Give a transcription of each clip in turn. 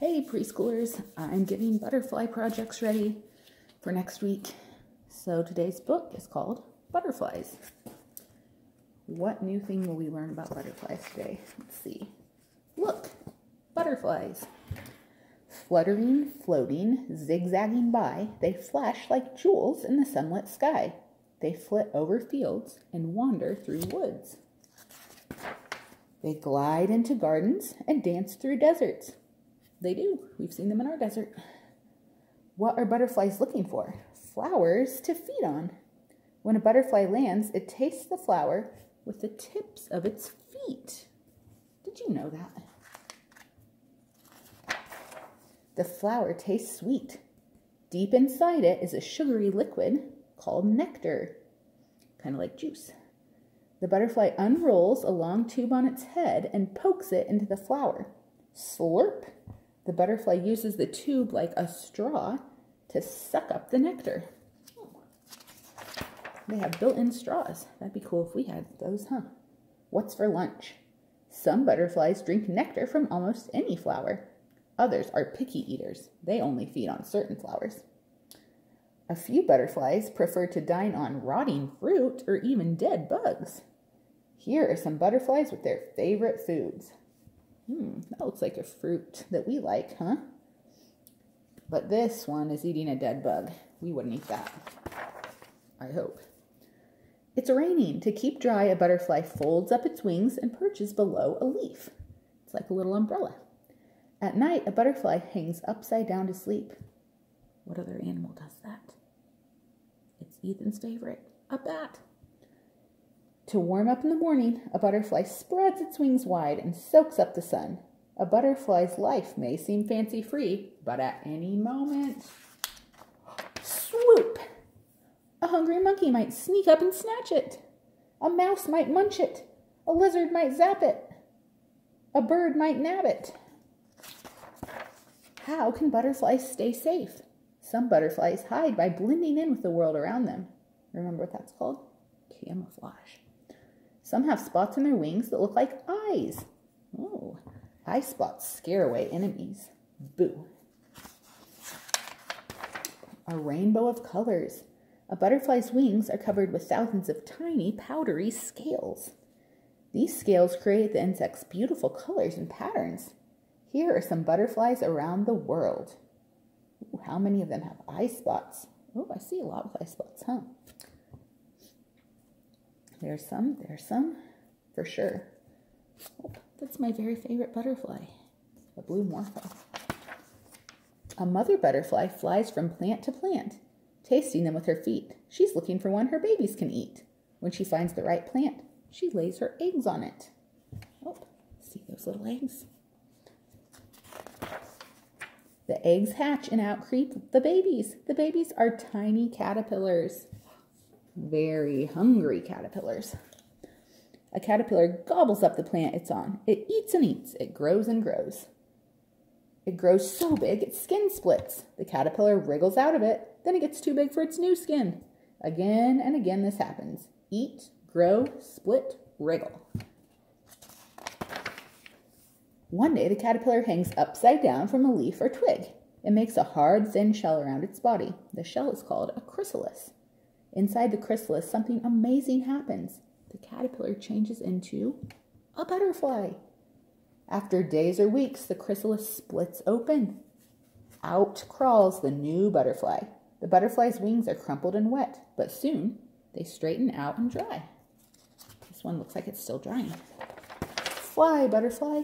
Hey preschoolers, I'm getting butterfly projects ready for next week. So today's book is called Butterflies. What new thing will we learn about butterflies today? Let's see. Look, butterflies. Fluttering, floating, zigzagging by, they flash like jewels in the sunlit sky. They flit over fields and wander through woods. They glide into gardens and dance through deserts. They do. We've seen them in our desert. What are butterflies looking for? Flowers to feed on. When a butterfly lands, it tastes the flower with the tips of its feet. Did you know that? The flower tastes sweet. Deep inside it is a sugary liquid called nectar, kind of like juice. The butterfly unrolls a long tube on its head and pokes it into the flower. Slurp! The butterfly uses the tube like a straw to suck up the nectar. They have built-in straws. That'd be cool if we had those, huh? What's for lunch? Some butterflies drink nectar from almost any flower. Others are picky eaters. They only feed on certain flowers. A few butterflies prefer to dine on rotting fruit or even dead bugs. Here are some butterflies with their favorite foods. Hmm, that looks like a fruit that we like, huh? But this one is eating a dead bug. We wouldn't eat that. I hope. It's raining. To keep dry, a butterfly folds up its wings and perches below a leaf. It's like a little umbrella. At night, a butterfly hangs upside down to sleep. What other animal does that? It's Ethan's favorite, a bat. To warm up in the morning, a butterfly spreads its wings wide and soaks up the sun. A butterfly's life may seem fancy free, but at any moment, swoop! A hungry monkey might sneak up and snatch it. A mouse might munch it. A lizard might zap it. A bird might nab it. How can butterflies stay safe? Some butterflies hide by blending in with the world around them. Remember what that's called? Camouflage. Some have spots in their wings that look like eyes. Oh, eye spots scare away enemies. Boo. A rainbow of colors. A butterfly's wings are covered with thousands of tiny, powdery scales. These scales create the insect's beautiful colors and patterns. Here are some butterflies around the world. Ooh, how many of them have eye spots? Oh, I see a lot of eye spots, huh? There's some, there's some, for sure. Oh, that's my very favorite butterfly, a blue morpho. A mother butterfly flies from plant to plant, tasting them with her feet. She's looking for one her babies can eat. When she finds the right plant, she lays her eggs on it. Oh, see those little eggs? The eggs hatch and out creep the babies. The babies are tiny caterpillars very hungry caterpillars. A caterpillar gobbles up the plant it's on. It eats and eats. It grows and grows. It grows so big its skin splits. The caterpillar wriggles out of it. Then it gets too big for its new skin. Again and again this happens. Eat, grow, split, wriggle. One day the caterpillar hangs upside down from a leaf or twig. It makes a hard, thin shell around its body. The shell is called a chrysalis. Inside the chrysalis, something amazing happens. The caterpillar changes into a butterfly. After days or weeks, the chrysalis splits open. Out crawls the new butterfly. The butterfly's wings are crumpled and wet, but soon they straighten out and dry. This one looks like it's still drying. Fly, butterfly.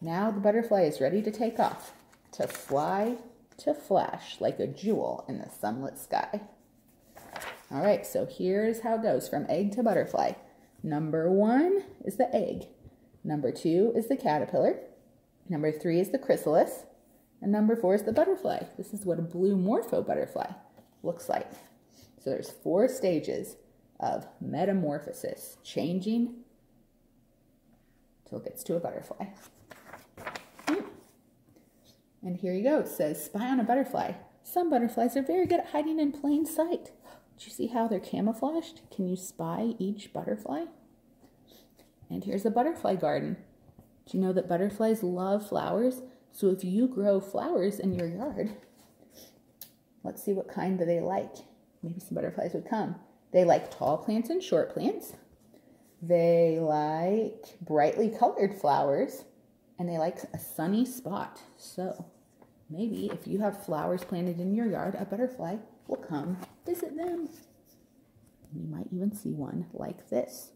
Now the butterfly is ready to take off, to fly, to flash like a jewel in the sunlit sky. All right, so here's how it goes from egg to butterfly. Number one is the egg. Number two is the caterpillar. Number three is the chrysalis. And number four is the butterfly. This is what a blue morpho butterfly looks like. So there's four stages of metamorphosis, changing till it gets to a butterfly. Hmm. And here you go. It says, spy on a butterfly. Some butterflies are very good at hiding in plain sight. Do you see how they're camouflaged? Can you spy each butterfly? And here's a butterfly garden. Do you know that butterflies love flowers? So if you grow flowers in your yard, let's see what kind that they like. Maybe some butterflies would come. They like tall plants and short plants. They like brightly colored flowers and they like a sunny spot. So maybe if you have flowers planted in your yard, a butterfly will come visit them. You might even see one like this.